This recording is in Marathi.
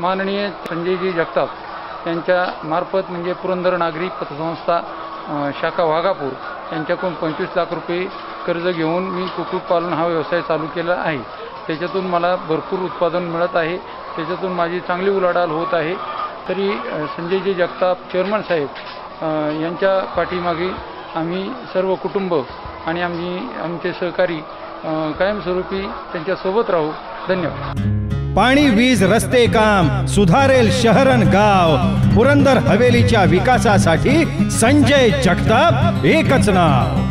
माननीय संजयजी जगताप यांच्या मार्फत म्हणजे पुरंदर नागरी पतसंस्था शाखा वाघापूर यांच्याकडून पंचवीस लाख रुपये कर्ज घेऊन मी कुक्कुटपालन हा व्यवसाय चालू केला आहे. त्याच्यातून मला भरपूर उत्पादन मिळत आहे. त्याच्यातून माझी चांगली उलाढाल होत आहे. तरी संजयजी जगताप चेअरमन साहेब यांच्या पाठीमागे आम्ही सर्व कुटुंब आणि आम्ही आमचे सहकारी कायमस्वरूपी त्यांच्यासोबत राहू. धन्यवाद. पाणी वीज रस्ते काम सुधारेल शहरन गाव. पुरंदर हवेलीच्या विकासासाठी संजय जगताप एकच नाव.